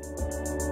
Tchau.